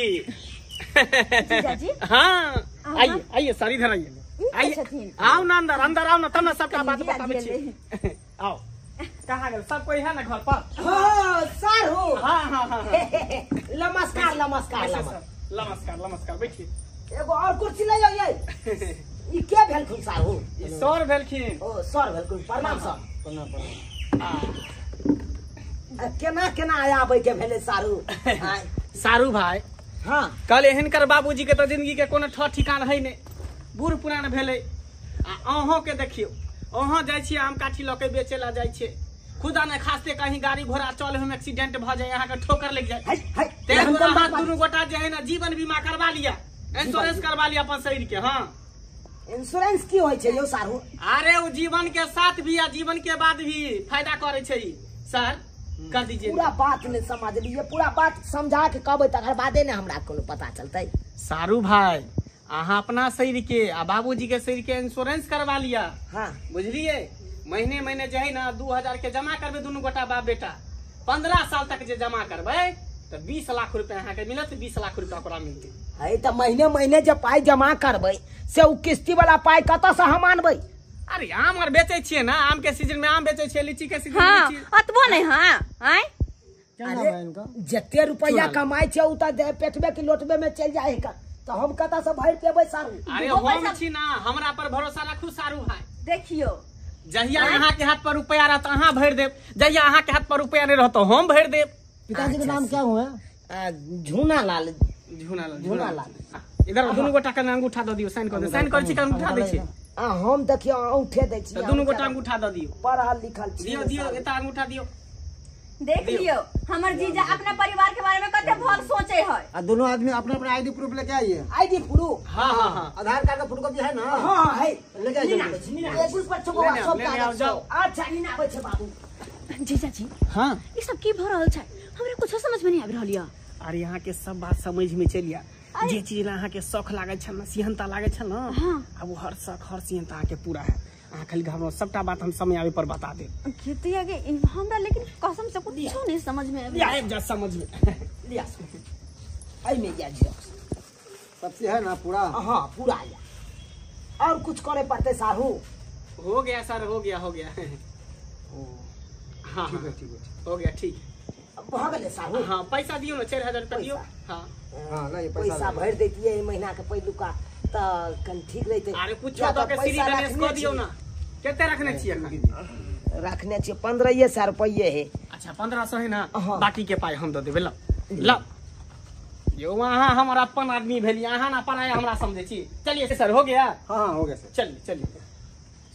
जीजाजी? हाँ। आइए आइए सारी इधर आइए आओ ना अंदर अंदर आओ ना तब ना सबका बात बताबै छी आओ कहाँ गेल सब कोई है ना घर पर हाँ सर हो हाँ हाँ हाँ। नमस्कार नमस्कार बैठिए नमस्कार सर नमस्कार नमस्कार बैठिए। एगो और कुर्सी ले जाइए। ई के भेलखुन सर हो? सर भेलखिन। ओ सर भेलखुन प्रणाम सर। आ, केना केना आबै के भेलै सारू सारू भाई हाँ। कल हिनकर बाबूजी के तो ज़िंदगी के कोनो ठर ठिकान है ने। बूढ़ पुरान भेले। आ अहों के देखियो। अहाँ जाइ छियै आम काठी लऽ के बेचे ला जाइ छियै। खुदा ने खास्ते कहीं गाड़ी घोड़ा चल हम एक्सीडेंट भऽ जाए यहाँ के ठोकर लग जाए है है तेरे एहन दुनू गोटा जे है ना जीवन बीमा करवा लिया इंश्योरेंस करवा लिया अपन शरीर के हाँ। इंश्योरेंस की होइ छै यौ सारू? अरे वो जीवन के साथ भी आ जीवन के बाद भी फ़ायदा करे छै सर कर दीजिए। पूरा बात नहीं समझलिए पूरा बात समझा के कहबै तकर बादे ने हमरा कोनो पता चलते। सारू भाई अहाँ अपना शरीर के आ बाबूजी के शरीर के इंश्योरेंस करवा लिया। हाँ। बुझलिए? महीने महीने जो है ना दू हज़ार के जमा करबे दुनू गोटा बाप बेटा। पंद्रह साल तक जे जमा करबे तो बीस लाख रुपया अहाँ के मिलत बीस लाख रुपया ओकरा मिलते। है तऽ महीने महीने जे पाई जमा करबै से ओ किस्ती वाला पाई कतऽ से हम आनबै? अरे आम और बेचे छियै ना? आम के सीज़न में आम बेचे छियै लीची के सीज़न में हाँ अतबो नहीं हाँ आय। अरे जते रुपया। कमाइ छै ओ तऽ पेटबे की लोटबे में चल जाइ है तऽ हम कतऽ से भरि पेबै सारू? अरे हम छी ना हमरा पर भरोसा रखू सारू भाई देखियो। जहिया अहाँ के हाथ पर रुपया रहत अहाँ भरि देब। जहिया अहाँ के हाथ पर रुपया नहीं रहत हम भरि देब। पिताजी का नाम क्या हुआ झूना लाल झूना लाल झूना लाल। इधर दुनू गोटा के अंगूठा दऽ दियौ साइन कर दियौ। साइन कर छी के अंगूठा दै छी। आ हम देखियो औंठे दै छी दुनू गोटा अंगूठा दऽ दियौ। पढ़ल लिखल छी। दियौ दियौ एता अंगूठा दियौ। देख लियो हमर जीजा अपना परिवार के बारे में कते भल सोचे है दोनों आदमी अपना अपना आईडी प्रूफ लेके आइए। आईडी प्रूफ हाँ हाँ हाँ। आधार कार्ड का फोटोकॉपी है ना? हाँ हाँ है। लेके आइए। अच्छा नीना आबै छै बाबू। जीजा जी हाँ? ये सब की भ रहल छै? हमरा कुछ समझ में नहीं आबि रहल यऽ। अरे यहाँ के सब बात समझ में चलि आ जे चीज़ ला अहाँ के शौख लागे छल ना सिहनता लागे छल ना? हाँ। अब हर शौख हर सिहनता अहाँ के पूरा है अहाँ खाली घबराओ सबटा बात हम समय आवे पर बता देब। खेतिया के हमरा लेकिन कसम से कुछ नहीं समझ में आबि। आबि जा समझ में। लिया एहिमे या झिरॉक्स सबसे है ना पूरा? हाँ पूरा या और कुछ करे पड़ते साहू? हो गया सर हो गया हो गया। हाँ ठीक है हाँ ठीक है। हो गया ठीक भऽ गेलै साहू? हाँ पैसा दियो ना चार हज़ार रुपया दियो? हाँ। हाँ ना ये पैसा पैसा भरि दैतियै एहि महीना के पहिलुका। कनि ठीक रहितै अरे कुछ तो के श्री गणेश रखने को दियो ना। कितने रखने छिए रखने छियै पंद्रह सौ रुपये है। अच्छा पंद्रह सौ है ना? हाँ। बाकी के पाई हम दे देबे लो। लो। यो वहाँ हमर अपन आदमी भेली अहाँ ना हमरा समझे छी। चलिए सर हो गया? हाँ हाँ हो गया सर। चलिए चलिए।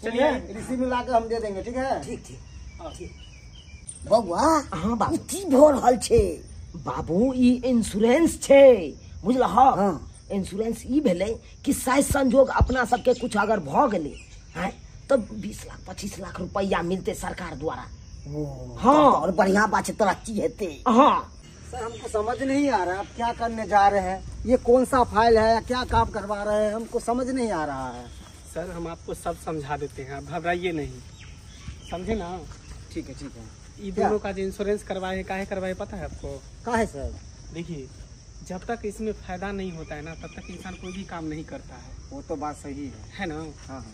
चलिए। चलिए रिसीव में लाकर हम दे देंगे ठीक है? ठीक ठीक। हाँ। हाँ बाबू। की भऽ रहल छै? बाबू ई इंश्योरेंस छै। बुझलह? हाँ। इंश्योरेंस ई भेलै कि साइज़ संजोग अपना सबके कुछ अगर भऽ गेलै हैं तो बीस लाख पच्चीस लाख रुपया मिलते सरकार द्वारा। हाँ और बढ़िया बात है तरक्की हेतै। हाँ। सर हमको समझ नहीं आ रहा आप क्या करने जा रहे हैं? ये कौन सा फ़ाइल है क्या काम करवा रहे हैं? हमको समझ नहीं आ रहा है। सर हम आपको सब समझा देते हैं आप घबराइए नहीं। समझे ना? ठीक है ठीक है। ये दोनों का जो इंश्योरेंस करवाए काहे करवाए पता है आपको? कहा है सर? देखिए जब तक इसमें फ़ायदा नहीं होता है ना तब तक इंसान कोई भी काम नहीं करता है। वो तो बात सही है। है ना? हाँ हाँ।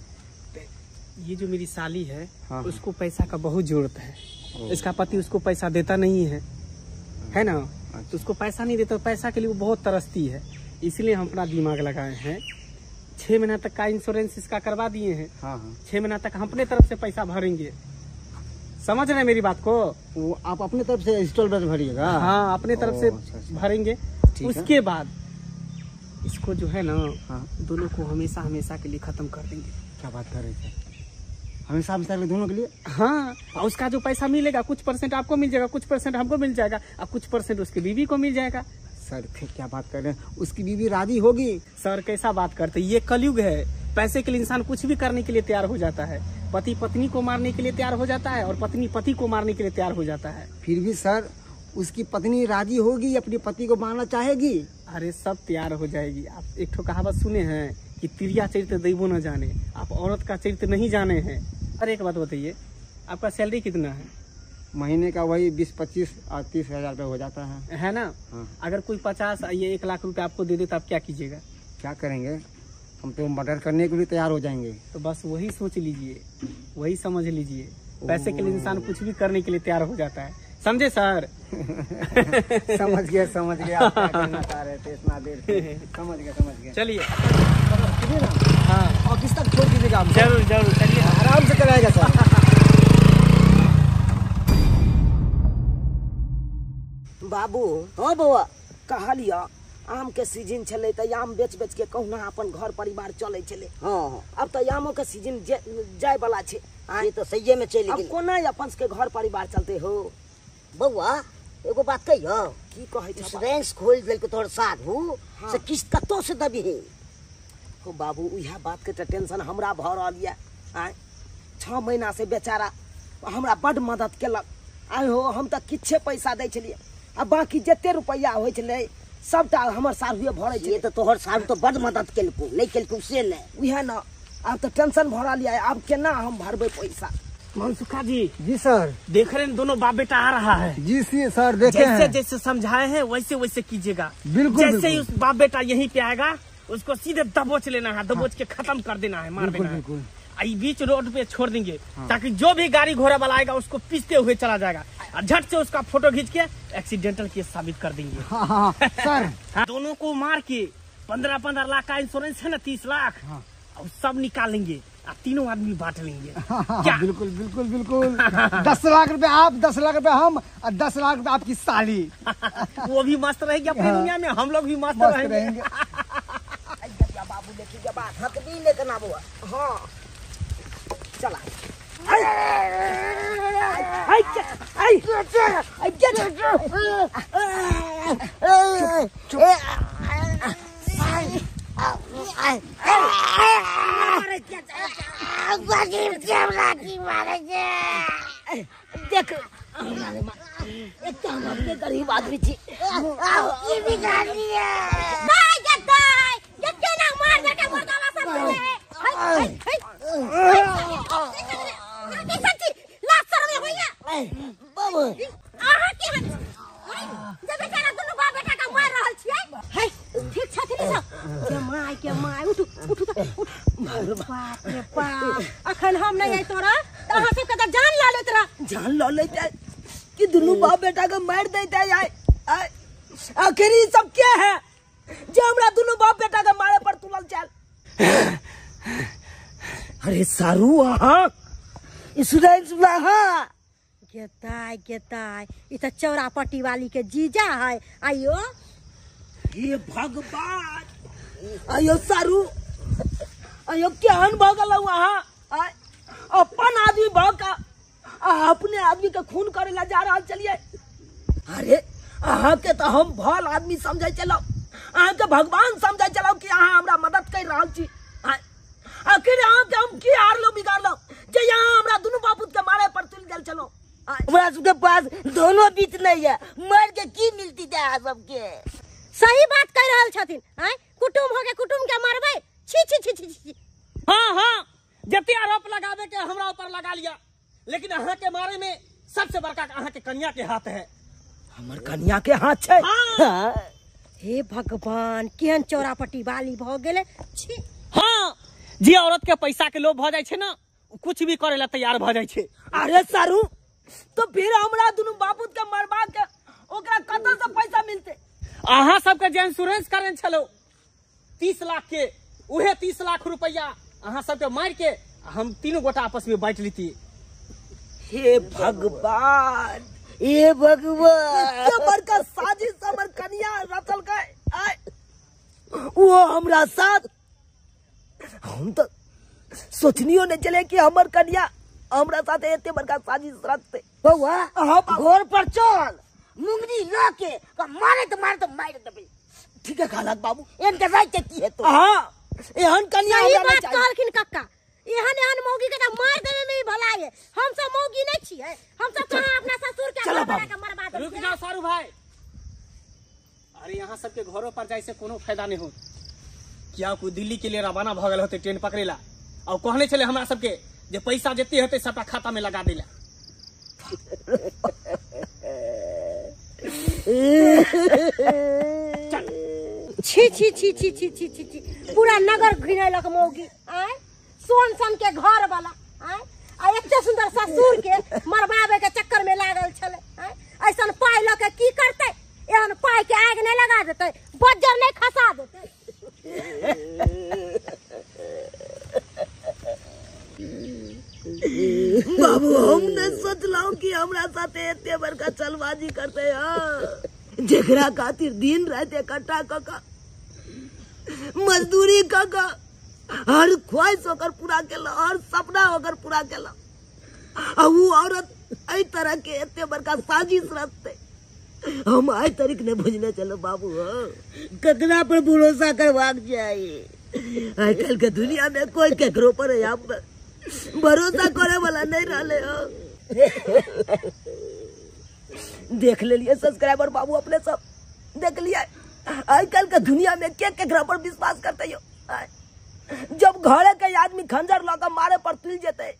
ये जो मेरी साली है हाँ। उसको पैसा का बहुत ज़रूरत है। इसका पति उसको पैसा देता नहीं है। है ना? तो उसको पैसा नहीं देता पैसा के लिए वो बहुत तरसती है। इसलिए हम अपना दिमाग लगाए हैं। छह महीना तक का इंश्योरेंस इसका करवा दिए हैं। हाँ हाँ। छह महीना तक हम अपने तरफ़ से पैसा भरेंगे। समझ रहे हैं मेरी बात को? वो आप अपने तरफ़ से इंस्टॉलमेंट भरिएगा? हाँ अपने तरफ़ से अच्छा, अच्छा। भरेंगे। है। उसके बाद इसको जो है ना हाँ। दोनों को हमेशा हमेशा के लिए खत्म कर देंगे। क्या बात कर रहे हैं सर? हमेशा हमेशा के लिए दोनों के लिए? हाँ और उसका जो पैसा मिलेगा कुछ परसेंट आपको मिल जाएगा कुछ परसेंट हमको मिल जाएगा और कुछ परसेंट उसकी बीवी को मिल जाएगा। सर फिर क्या बात कर रहे हैं? उसकी बीवी राज़ी होगी। सर कैसा बात करते ये कलयुग है। पैसे के लिए इंसान कुछ भी करने के लिए तैयार हो जाता है। पति पत्नी को मारने के लिए तैयार हो जाता है और पत्नी पति को मारने के लिए तैयार हो जाता है। फिर भी सर उसकी पत्नी राज़ी होगी अपने पति को मानना चाहेगी? अरे सब तैयार हो जाएगी। आप एक ठो कहावत सुने हैं कि तिरिया चरित्र दैवो न जाने आप औरत का चरित्र नहीं जाने हैं। अरे एक बात बताइए आपका सैलरी कितना है? महीने का वही बीस पच्चीस और तीस हज़ार रुपये हो जाता है। है ना? हाँ। अगर कोई पचास ये एक लाख रुपए आपको दे दे तो आप क्या कीजिएगा? क्या करेंगे? हम तो मर्डर करने के लिए तैयार हो जाएँगे। तो बस वही सोच लीजिए वही समझ लीजिए। पैसे के लिए इंसान कुछ भी करने के लिए तैयार हो जाता है। समझे सर? समझ गए समझ गए आप क्या कहना चाह रहे थे इतना देर से? समझ गए समझ गए चलिए। हाँ ऑफ़िस तक छोड़ दीजिएगा ज़रूर ज़रूर चलिए। आराम से कराएगा सर। बाबू हाँ बौआ कहलिया आम के सीज़न छलै तऽ आम बेच बेच के कहुना अपन घर परिवार चलै छलै। हाँ अब तऽ आमो के सीज़न जाय वाला छै? ये तो सही में चली अब कोना अपन सबके घर परिवार चलते हो? बउआ एगो बात कहियो। की कहै छै इंश्योरेंस खोल देल तोहर साधु हाँ। से किस्त कतौ से दबी? है बाबू उएह बात के टेंशन हमरा भऽ रहल यऽ। आय छः महीना से बेचारा हमरा बड मदद केलक। आय हो हम तऽ किछे पैसा दै छलियै। आ बाकी जते रुपैआ होइ छलै सबटा हमर साढ़ुए भरै ये छै तो तोहर साधु तो बड मदद केलकू नहीं केलकू से नहीं। उएह न आब तऽ टेंशन भऽ रहल यऽ। आब केना हम भरबै पैसा? मनसुखा जी जी सर। देख रहे हैं दोनों बाप बेटा आ रहा है। जी सी सर देखे जैसे हैं। जैसे समझाए हैं वैसे वैसे कीजिएगा। बिल्कुल, जैसे बिल्कुल। ही उस बाप बेटा यहीं पे आएगा उसको सीधे दबोच लेना है दबोच के खत्म कर देना है मार देना है। बीच रोड पे छोड़ देंगे ताकि जो भी गाड़ी घोड़ा वाला आएगा उसको पीसते हुए चला जाएगा। और झट से उसका फ़ोटो खींच के एक्सीडेंटल केस साबित कर देंगे। हाँ हाँ हाँ, सर। हाँ, दोनों को मार के पंद्रह पंद्रह लाख का इंश्योरेंस है ना तीस लाख। सब निकालेंगे तीनों आदमी बांट लेंगे हाँ, हाँ, बिल्कुल बिल्कुल बिल्कुल दस लाख रुपए आप दस लाख रुपए हम और दस लाख रुपए आपकी साली वो भी मस्त रहेगी अपनी हाँ। दुनिया में हम लोग भी मस्त, रहेंगे बाबू भी लेके बुआ हाँ चला देख एक तो हम अपने गरीब आदमी थी भाई ना मार बेटा सब हाय हाय हाय सच्ची लाज शर्म होइया बाबू अहाँ के हन जब बेचारा दुनू बाप बेटा का मार रहल छियै हाय ठीक छथिन सब के माय के माय उठ उठ उठ बाप रे बाप अखन हम नहीं आई तोरा तो अहाँ सबके तो जान ला लेत रहा जान लो लेते हैं कि दोनों बाप बेटा के मार देते आखिर ये सब क्या है? जो हमरा दोनों बाप बेटा के मारे पर तुलल चल। अरे सारू हाँ सुना सुना हाँ। गेताय गेताय। ई तो चौरापट्टी वाली के जीजा है। आइयो। हे भगवान। अयो सारू। अयो केहन भगल वहाँ आय, अपन आदमी भगा अपने आदमी के खून करे ला जा रहा चलिए अरे अहाँ के तो हम भल आदमी समझे चलो अहाँ के भगवान समझे चलो कि अहाँ हमरा मदद कर रहा छी। आखिर अहाँ के हम की हार लो बिगाड़ लो जे यहाँ हमरा दोनों बापूत के मारे पर तुल गेल चलो आय, हमरा सबके पास दोनों बीत नहीं है मर के की मिलती है सबके? सही बात कह रहल छथिन। हैं कुटुम हो के कुटुम के मारबै छी छी छी छी। हाँ हाँ जते आरोप लगावे के हमरा ऊपर लगा लिया लेकिन अहाँ के मारे में सबसे बड़का अहाँ के कन्या के हाथ है। हमर कन्या के हाथ छै? हाँ। हे भगवान केहन चौरापट्टी वाली भ गेले? छी। हाँ जे औरत के पैसा के लोभ भ छै ना कुछ भी करे ला तैयार भ छै। अरे सारू तो फिर हमरा दुनू बापूत के मरबा के ओकरा कतऽ से पैसा मिलते? अहाँ सबके जे इंश्योरेंस करें छलो तीस लाख के उहे तीस लाख रुपया अहाँ सबके मार के हम तीनों गोटा आपस में बांट लेती हे भगवान हे भगवान। इतना बड़का साजिश हमर कन्या रचल के आय वो हमरा साथ। हम तो सोचनियो नहीं चले कि हमर कन्या हमरा साथ एते बड़का साजिश रचते। बउआ हम घर पर चल। मुंगनी ला के मारे तो मारे तो मार देबे। ठीक है खालत बाबू। एन के राइट की है तो हाँ एहन कन्या सही हमरा बात चाहिए। कहलखिन कक्का एहन एहन मौगी के मार देबे में भला है हम सब मौगी नहीं है हम सब कहाँ अपना ससुर के चलो के मरवा दे रुक जा सारू भाई। अरे यहाँ सब के घरों पर जाय से कोनो फ़ायदा नहीं हो क्या को दिल्ली के लिए रवाना भगल होते ट्रेन पकड़ेला और कहने चले हमरा सब के जे पैसा जते होते सबका खाता में लगा देला छी छी छी छी छी छी छी। पूरा नगर घिनेलक मौगी। आय? सोन सन के घर वाला, आय? आ सुंदर ससुर के मरबावे के चक्कर में लागल छले ऐसन पाई ल के करते? एहन पाई के आग नहीं लगा देते, बज्जर नहीं खसा देते। बाबू, हम ने सोचलौ कि हमरा साथे एते बड़का चलबाजी करते, हैं? जेकरा खातिर दिन रात इकट्ठा क क मजदूरी क क हर ख्वाहिश होकर पूरा केला, हर सपना होकर पूरा केला। ऊ औरत एई तरह के एते बड़का साजिश रचते हम आई तारीख ने बुझने चलो, बाबू, हो। ककरा पर भरोसा करवाक चाहिए आइ के दुनिया में कोई केकरो पर पर भरोसा करे वाला नहीं रहले, हो। देख लेलिए सब्सक्राइबर बाबू अपने सब। देख लिया। आज कल के दुनिया में के केकरा पर विश्वास करते हो। जब घरे के आदमी खंजर लगा मारे पर तुल जेते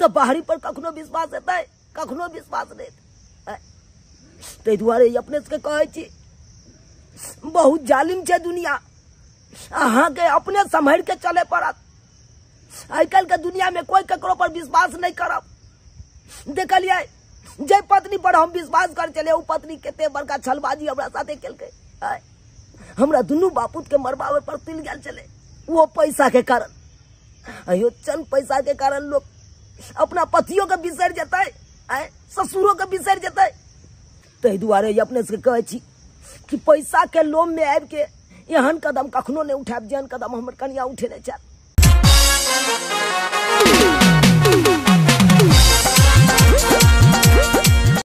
तो बाहरी पर कखनो विश्वास हेतै? कखनो विश्वास नहीं। ताहि दुआरे अपने सबके कहै छी बहुत जालिम छै दुनिया। अहाँके अपने सम्हर के चले पड़त। काल्हि के दुनिया में कोई ककरो पर विश्वास नहीं करब। देखलिए जे पत्नी पर हम विश्वास कर चले उ पत्नी कते बड़का छलबाजी हमरा साथे केलकै। आय, हमरा दुनू बापूत के मरबावे पर तिल गेल चले वो पैसा के कारण। अयो चंद पैसा के कारण लोग अपना पतियों का बिसर जेतै है ससुरों का बिसर जाता है। तै दुआरे अपने से कहे कि पैसा के लोभ में आबि के एहन कदम कखनो नहीं उठाब जेहन कदम हमर कनिया उठेने छल